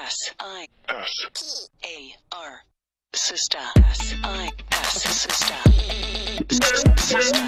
S I S T A R. Sistar. S I S Sistar. Sistar.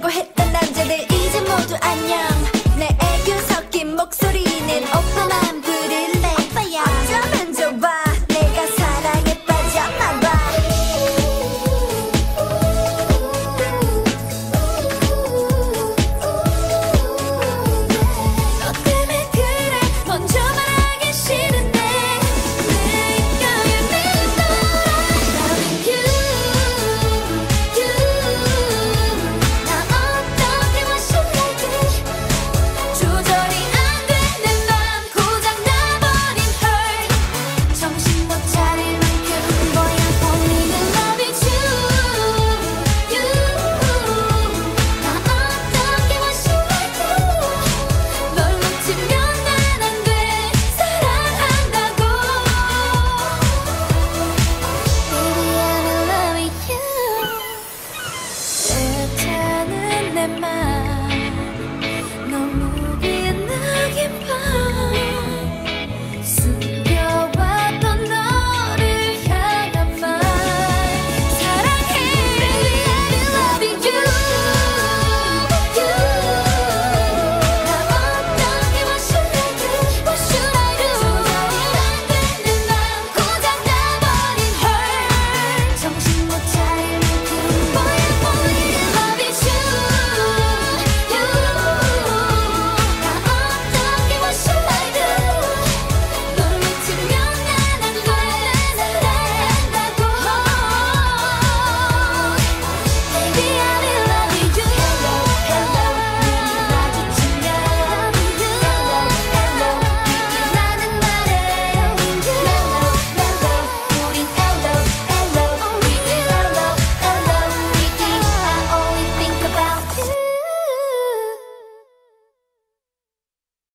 고, 했던 남자들 이제 모두 안녕. 내 애교 섞인 목소리는